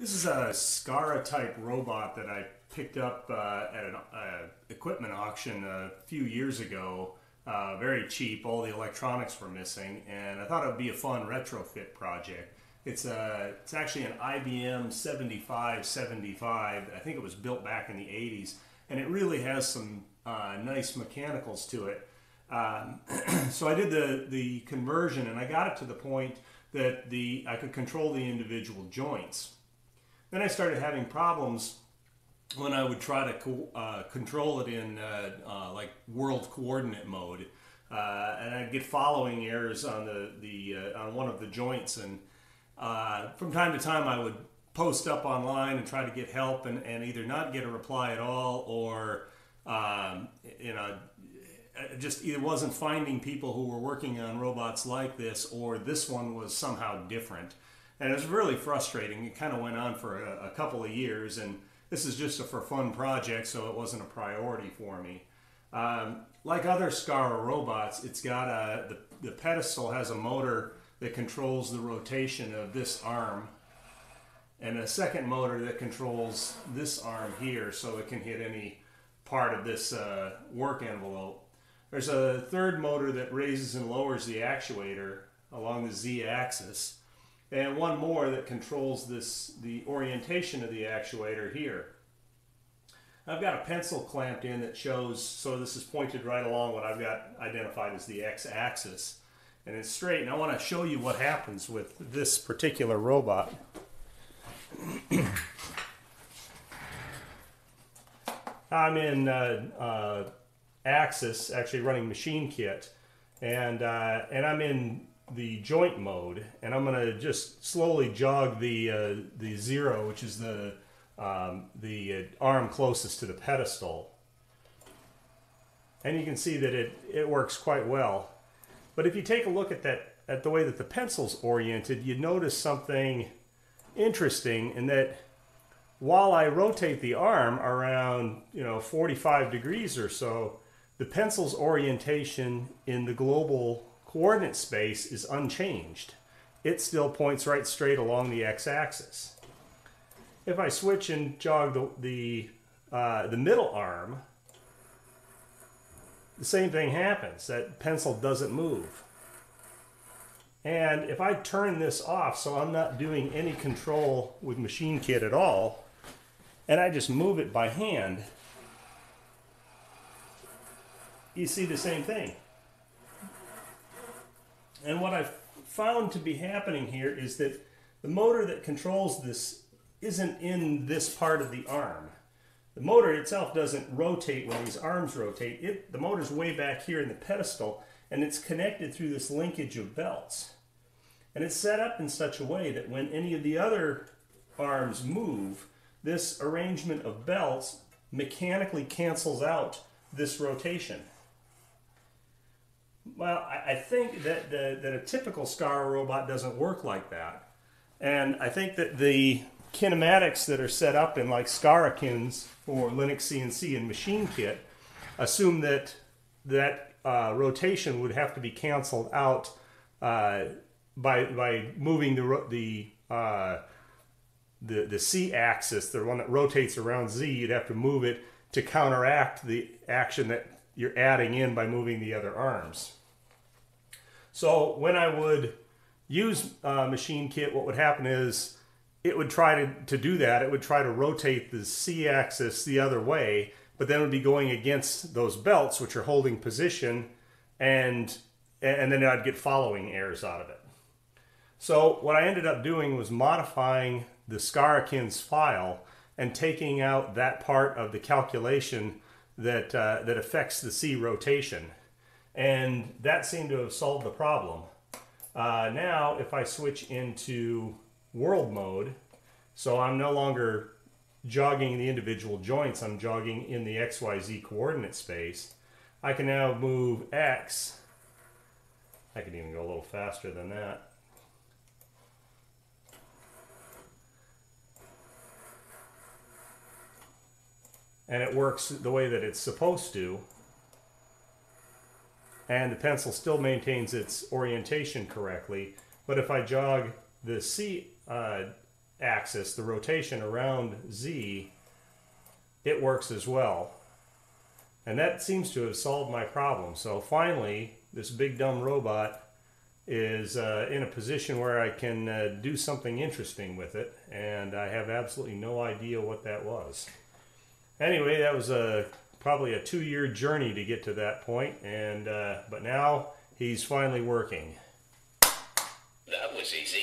This is a SCARA type robot that I picked up uh, at an uh, equipment auction a few years ago. Uh, very cheap, all the electronics were missing, and I thought it would be a fun retrofit project. It's a, it's actually an IBM 7575. I think it was built back in the 80s, and it really has some uh, nice mechanicals to it. Um, so I did the the conversion, and I got it to the point that the I could control the individual joints. Then I started having problems when I would try to co- uh, control it in uh, uh, like world coordinate mode, uh, and I'd get following errors on the the uh, on one of the joints, and uh, from time to time I would post up online and try to get help, and, and either not get a reply at all, or um, you know just either wasn't finding people who were working on robots like this, or this one was somehow different and it was really frustrating. It kind of went on for a, a, couple of years, and this is just a for fun project, so it wasn't a priority for me. Um, like other SCARA robots, it's got a the, the pedestal has a motor that controls the rotation of this arm, and a second motor that controls this arm here, so it can hit any part of this uh, work envelope. There's a third motor that raises and lowers the actuator along the z-axis and one more that controls this the orientation of the actuator here. I've got a pencil clamped in that shows, so this is pointed right along what I've got identified as the x-axis. And it's straight, and I want to show you what happens with this particular robot. I'm in uh, uh, Axis, actually running Machinekit, and, uh, and I'm in the joint mode, and I'm going to just slowly jog the uh, the zero, which is the um, the uh, arm closest to the pedestal. And you can see that it, it works quite well. But if you take a look at that at the way that the pencil's oriented, you notice something interesting in that while I rotate the arm around, you know, 45 degrees or so, the pencil's orientation in the global coordinate space is unchanged. It still points right straight along the x-axis. If I switch and jog the, the, uh, the middle arm, the same thing happens. That pencil doesn't move. And if I turn this off so I'm not doing any control with Machinekit at all, and I just move it by hand, you see the same thing. And what I've found to be happening here is that the motor that controls this isn't in this part of the arm. The motor itself doesn't rotate when these arms rotate. It, the motor's way back here in the pedestal, and it's connected through this linkage of belts. And it's set up in such a way that when any of the other arms move, this arrangement of belts mechanically cancels out this rotation. Well, I, think that, the, that a typical SCARA robot doesn't work like that. And I think that the kinematics that are set up in like scarakins for LinuxCNC and Machinekit assume that that uh, rotation would have to be canceled out uh, by by moving the the uh, the the C axis, the one that rotates around Z. You'd have to move it to counteract the action that you're adding in by moving the other arms. So when I would use uh, Machinekit, what would happen is it would try to, to do that. It would try to rotate the C axis the other way, but then it would be going against those belts, which are holding position, and, and then I'd get following errors out of it. So what I ended up doing was modifying the scarakins file and taking out that part of the calculation that, uh, that affects the C rotation. And that seemed to have solved the problem. Uh, now, if I switch into world mode, so I'm no longer jogging the individual joints, I'm jogging in the XYZ coordinate space, I can now move X. I can even go a little faster than that. And it works the way that it's supposed to and the pencil still maintains its orientation correctly. But if I jog the C uh, axis, the rotation around Z, it works as well. And that seems to have solved my problem. So finally, this big dumb robot is uh, in a position where I can uh, do something interesting with it, and I have absolutely no idea what that was. Anyway, that was a probably a two-year journey to get to that point, and uh, but now he's finally working. That was easy.